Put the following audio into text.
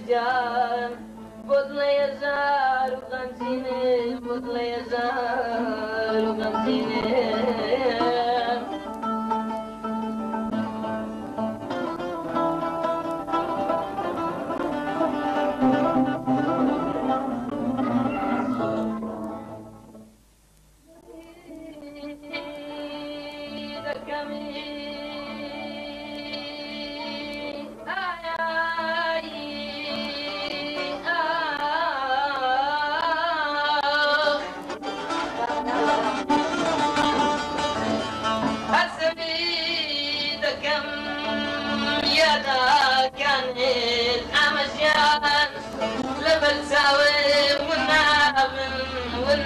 Bodlayacağım, o Rukan Cine, bodlayacağım.